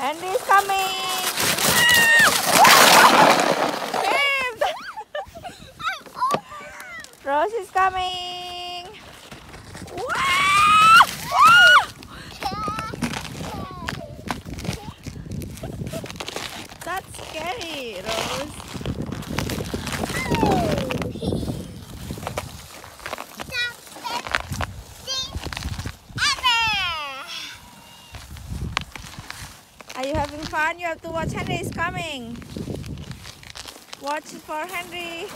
Henry's coming! Saved! Rose is coming! That's scary, Rose. Are you having fun? You have to watch Henry is coming. Watch for Henry.